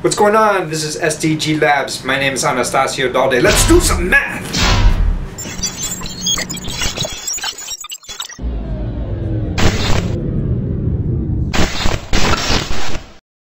What's going on? This is SDG Labs. My name is Anastasio Dalde. Let's do some math!